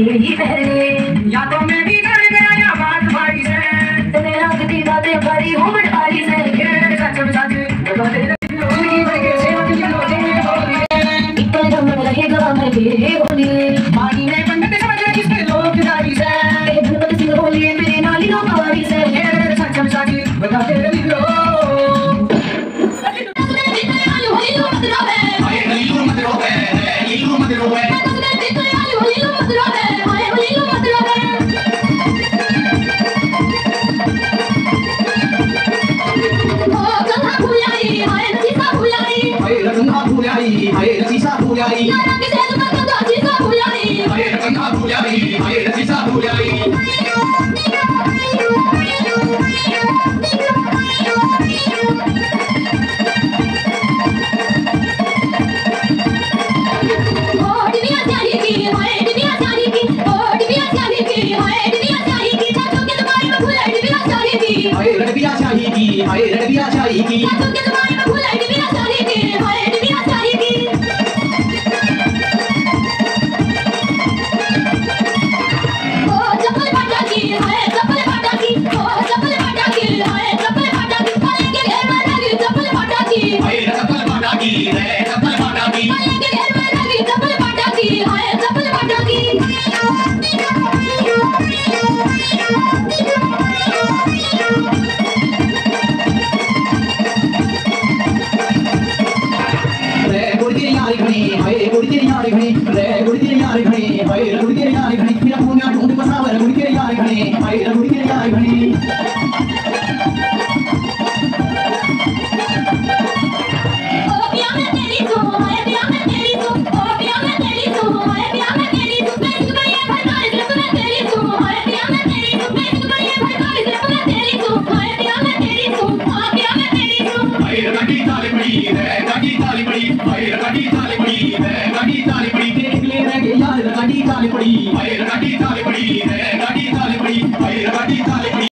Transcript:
ही पहले। यादों तो में भी गड़ गया आवाज़ भाई से तेरे रंग दी बातें भरी हूँ भये रचिसा भूयाई किसे तुम तो रचिसा भूयाई भये रचिसा भूयाई भये रचिसा भूयाई हाय रड़बिया चाहिए की हाय रड़बिया चाहिए की क्या तुम के तुम्हारे में भूल आई बिना सारी की ¡Vale, por ahí! ¡Vale, por ahí!